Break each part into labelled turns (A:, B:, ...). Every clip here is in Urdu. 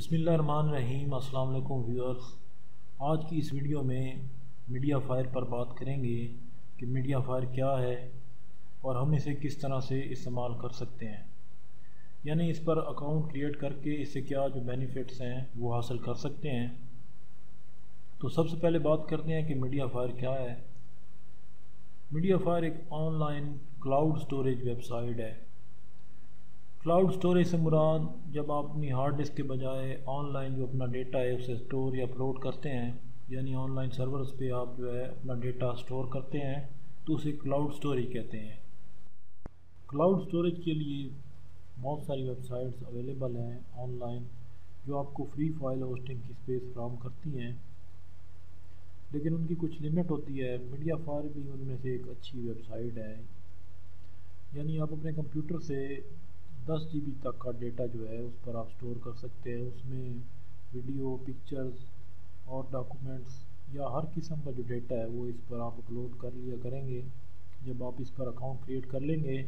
A: بسم اللہ الرحمن الرحیم، السلام علیکم ویورز۔ آج کی اس ویڈیو میں میڈیا فائر پر بات کریں گے کہ میڈیا فائر کیا ہے اور ہم اسے کس طرح سے استعمال کر سکتے ہیں۔ یعنی اس پر اکاؤنٹ کریٹ کر کے اس سے کیا جو بینیفٹس ہیں وہ حاصل کر سکتے ہیں۔ تو سب سے پہلے بات کرتے ہیں کہ میڈیا فائر کیا ہے۔ میڈیا فائر ایک online cloud storage website ہے۔ کلاؤڈ سٹوریج سے مراد جب آپ اپنی ہارڈ ڈسک کے بجائے آن لائن جو اپنا ڈیٹا ہے اسے سٹور یا اپلوڈ کرتے ہیں یعنی آن لائن سرورز پہ آپ جو ہے اپنا ڈیٹا سٹور کرتے ہیں، تو اسے کلاؤڈ سٹوریج کہتے ہیں۔ کلاؤڈ سٹوریج کے لیے بہت ساری ویب سائٹس اویلیبل ہیں آن لائن جو آپ کو فری فائل ہوسٹنگ کی اسپیس فراہم کرتی ہیں۔ لیکن ان کی کچھ لمٹ ہوتی ہے۔ میڈیا فائر بھی ان میں سے ایک اچھی ویب سائٹ ہے۔ یعنی آپ اپنے کمپیوٹر سے دس جی بی تک کا ڈیٹا جو ہے اس پر آپ سٹور کر سکتے ہیں۔ اس میں ویڈیو، پکچرز اور ڈاکومنٹس یا ہر قسم کا جو ڈیٹا ہے وہ اس پر آپ اپلوڈ کر لیا کریں گے۔ جب آپ اس پر اکاؤنٹ کریٹ کر لیں گے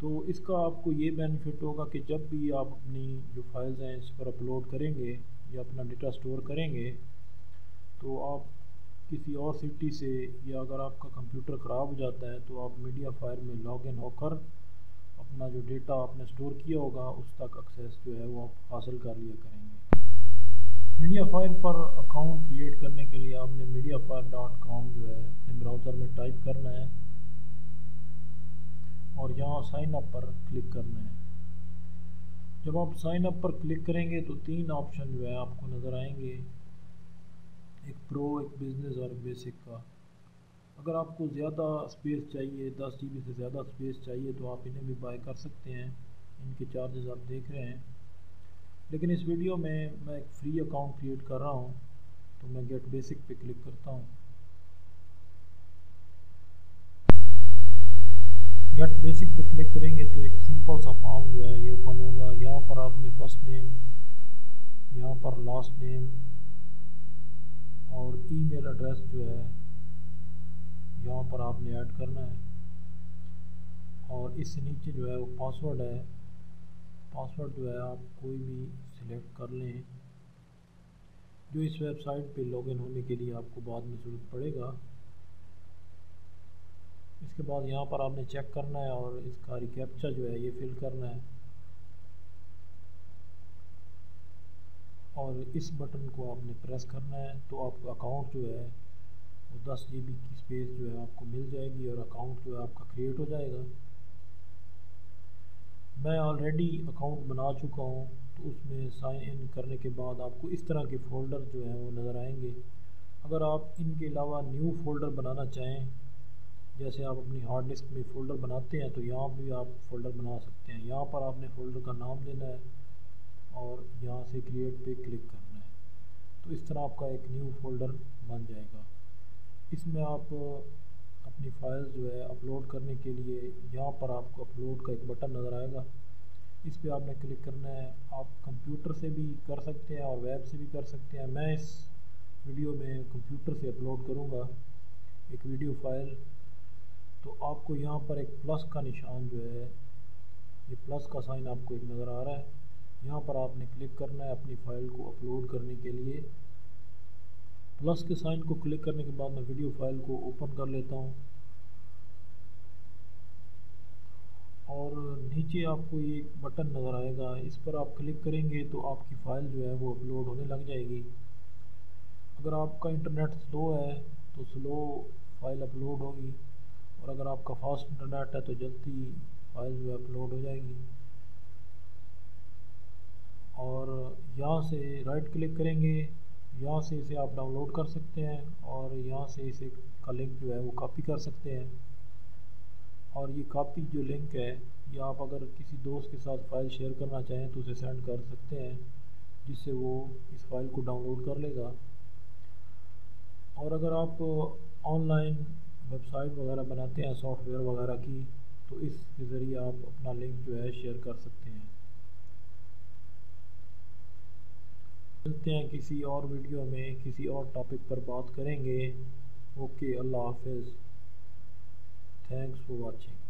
A: تو اس کا آپ کو یہ بینیفٹ ہوگا کہ جب بھی آپ اپنی جو فائلز ہیں اس پر اپلوڈ کریں گے یا اپنا ڈیٹا سٹور کریں گے تو آپ کسی اور سٹی سے یا اگر آپ کا کمپیوٹر خراب ہو جاتا ہے تو آپ میڈیا فائر میں لاگ ان ہو کر اپنا جو ڈیٹا آپ نے سٹور کیا ہوگا، اس تک ایکسیس جو ہے وہ آپ حاصل کر لیا کریں گے۔ میڈیا فائر پر اکاؤنٹ کریٹ کرنے کے لیے آپ نے میڈیا فائر ڈاٹ کام جو ہے اپنے براؤزر میں ٹائپ کرنا ہے اور یہاں سائن اپ پر کلک کرنا ہے۔ جب آپ سائن اپ پر کلک کریں گے تو تین آپشن جو ہے آپ کو نظر آئیں گے۔ ایک پرو ایک بزنس اور بیسک کا۔ اگر آپ کو زیادہ اسپیس چاہیے، دس جی بی سے زیادہ اسپیس چاہیے تو آپ انہیں بھی بائی کر سکتے ہیں۔ ان کے چارجز آپ دیکھ رہے ہیں۔ لیکن اس ویڈیو میں میں ایک فری اکاؤنٹ کریٹ کر رہا ہوں، تو میں گیٹ بیسک پہ کلک کرتا ہوں۔ گیٹ بیسک پہ کلک کریں گے تو ایک سمپل سا فارم جو ہے یہ اوپن ہوگا۔ یہاں پر آپ نے فرسٹ نیم یہاں پر لاسٹ نیم اور ای میل ایڈریس جو ہے یہاں پر آپ نے ایڈ کرنا ہے۔ اور اس سے نیچے جو ہے وہ پاسورڈ ہے۔ پاسورڈ جو ہے آپ کوئی بھی سلیکٹ کر لیں۔ جو اس ویب سائٹ پہ لاگ ان ہونے کے لیے آپ کو بعد میں ضرورت پڑے گا۔ اس کے بعد یہاں پر آپ نے چیک کرنا ہے اور اس کا ریکیپچا جو ہے یہ فل کرنا ہے۔ اور اس بٹن کو آپ نے پریس کرنا ہے تو آپ کا اکاؤنٹ جو ہے وہ دس جی بی کی اسپیس جو ہے آپ کو مل جائے گی اور اکاؤنٹ جو ہے آپ کا کریٹ ہو جائے گا۔ میں آلریڈی اکاؤنٹ بنا چکا ہوں، تو اس میں سائن ان کرنے کے بعد آپ کو اس طرح کے فولڈر جو ہیں وہ نظر آئیں گے۔ اگر آپ ان کے علاوہ نیو فولڈر بنانا چاہیں، جیسے آپ اپنی ہارڈ ڈسک میں فولڈر بناتے ہیں، تو یہاں بھی آپ فولڈر بنا سکتے ہیں۔ یہاں پر آپ نے فولڈر کا نام دینا ہے اور یہاں سے کریٹ پہ کلک کرنا ہے۔ تو اس طرح آپ کا ایک نیو فولڈر بن جائے گا۔ اس میں آپ اپنی فائل جو ہے اپلوڈ کرنے کے لیے یہاں پر آپ کو اپلوڈ کا ایک بٹن نظر آئے گا۔ اس پہ آپ نے کلک کرنا ہے۔ آپ کمپیوٹر سے بھی کر سکتے ہیں اور ویب سے بھی کر سکتے ہیں۔ میں اس ویڈیو میں کمپیوٹر سے اپلوڈ کروں گا، ایک ویڈیو فائل۔ تو آپ کو یہاں پر ایک پلس کا نشان جو ہے، یہ پلس کا سائن آپ کو ایک نظر آ رہا ہے۔ یہاں پر آپ نے کلک کرنا ہے اپنی فائل کو اپلوڈ کرنے کے لیے۔ پلس کے سائن کو کلک کرنے کے بعد میں ویڈیو فائل کو اوپن کر لیتا ہوں۔ اور نیچے آپ کو یہ ایک بٹن نظر آئے گا۔ اس پر آپ کلک کریں گے تو آپ کی فائل جو ہے وہ اپلوڈ ہونے لگ جائے گی۔ اگر آپ کا انٹرنیٹ سلو ہے تو سلو فائل اپلوڈ ہوگی۔ اور اگر آپ کا فاسٹ انٹرنیٹ ہے تو جلدی فائل جو ہے اپلوڈ ہو جائے گی۔ اور یہاں سے رائٹ کلک کریں گے۔ یہاں سے اسے آپ ڈاؤن لوڈ کر سکتے ہیں اور یہاں سے اسے کا لنک جو ہے وہ کاپی کر سکتے ہیں۔ اور یہ کاپی جو لنک ہے، یہ آپ اگر کسی دوست کے ساتھ فائل شیئر کرنا چاہیں تو اسے سینڈ کر سکتے ہیں، جس سے وہ اس فائل کو ڈاؤن لوڈ کر لے گا۔ اور اگر آپ آن لائن ویب سائٹ وغیرہ بناتے ہیں، سافٹ ویئر وغیرہ کی، تو اس کے ذریعے آپ اپنا لنک جو ہے شیئر کر سکتے ہیں۔ ملتے ہیں کسی اور ویڈیو میں، کسی اور ٹاپک پر بات کریں گے۔ اوکے، اللہ حافظ۔ Thanks for watching